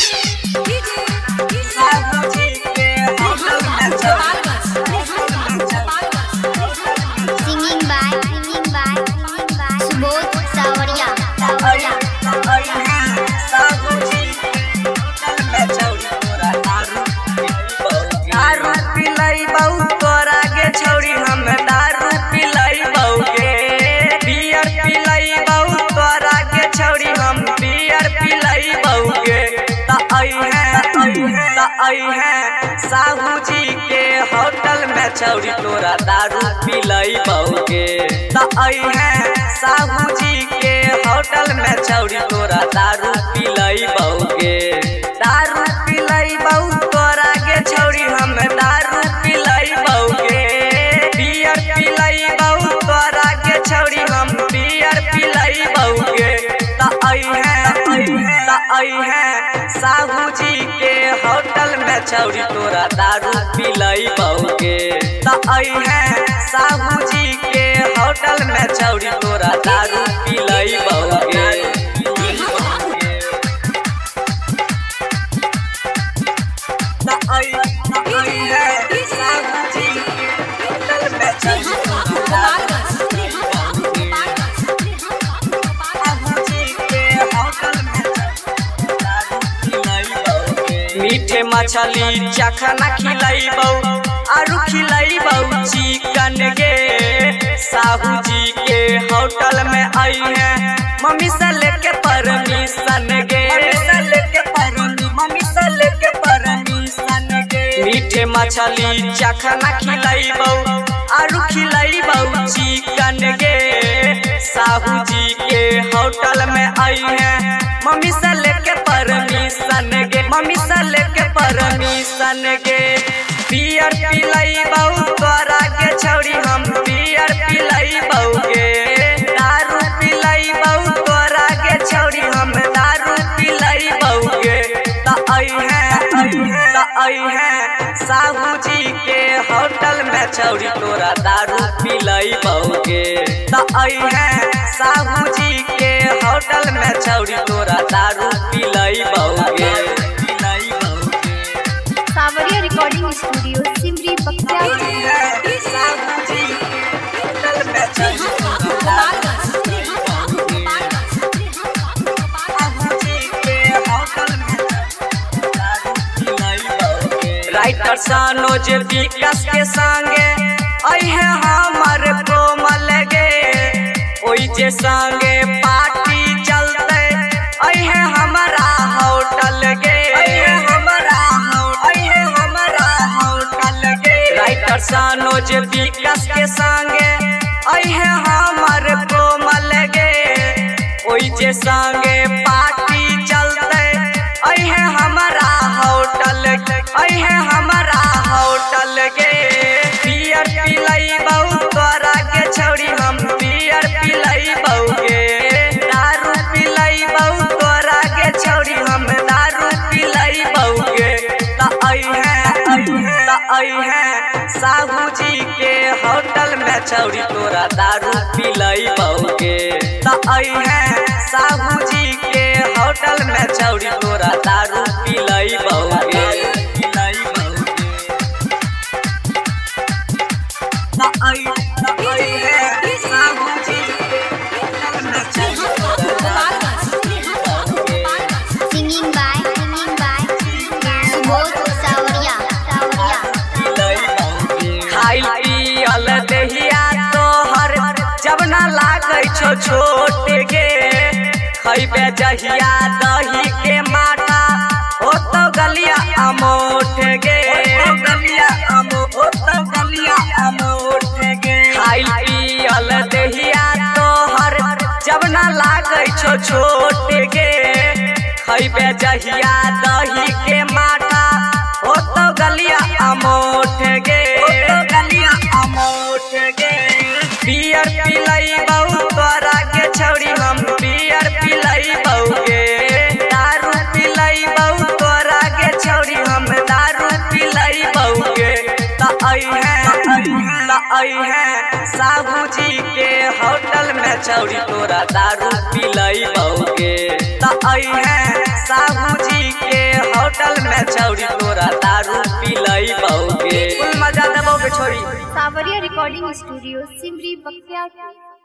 Yeah. आई है। साहू जी के hotel में छौरी तोरा दारू पिलाई बहु के त आई है। साहू जी के होटल में छौरी तोरा दारू पिलाई बहु के दारू पिलाई बहु तोरा के छौरी हम दारू पिलाई बहु के बियर पिलाई बहु तोरा के छौरी हम बियर पिलाई बहु के त आई है। आई है। साहू जी के छौरी तोरा दारू पिलाई बहू के आई है साहू जी के होटल में छौरी तोरा दारू मछली चखना खिलाइबौ आरु खिलाइबौ चिकन गे साहू जी के होटल में आई है मम्मी से लेके परमिशन गे मम्मी से लेके परमिशन गे मीठे मछली चखना खिलाइबौ आरु खिलाइबौ चिकन गे साहू जी के होटल में आई है मम्मी से लेके परमिशन गे मम्मी से परमिशन गे बियर पिलाई बहु तोरा के छौरी हम बियर पिलाई बहु गे दारू पिलाई बहु तोरा के छौरी हम दारू पिलाई बहु आई है साहू जी के होटल में छौरी तोरा दारू पिलाई बहु आई है सनोज विकास के संगे। अहे हमर कोमल गे। ओइ जे संगे पार्टी चलते। अहे हमरा होटल गे। हमरा अहे हमरा होटल गे। राइटर सनोज विकास के संगे। अहे हमर कोमल गे। ओइ जे संगे पार्टी आई है साहू जी के होटल में छौरी तोरा दारू पिलाई बहू के। आई है साहू जी के होटल छोट गे। खैबे जहिया दही के माटा। ओ तो गलिया अमोट गे। गलिया अमो ओ तो गलिया अमोट गे। खाई पियल दहिया तोहर जब न लागे छो छोट गे। खैबे जहिया दही के माटा। है। साहू जी के होटल में छौरी तोरा दारू पिलाई बहुके। त आई है। साहू जी के छौरी तोरा दारू पिलई बहुके। मज़ा देबो बे छोरी। सावरिया रिकॉर्डिंग स्टूडियो सिमरी बख्तियारपुर